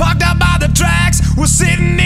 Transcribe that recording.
Parked out by the tracks, we're sitting in